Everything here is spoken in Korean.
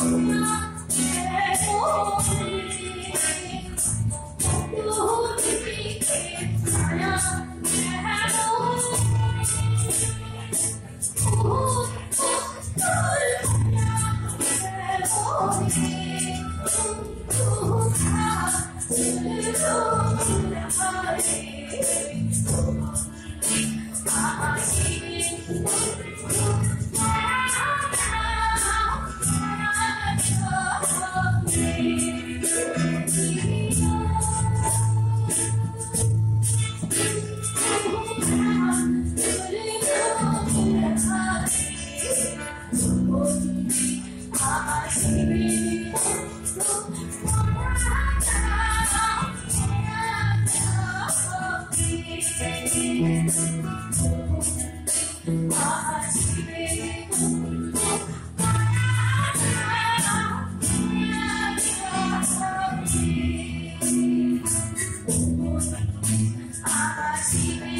Oh, Oh. see me.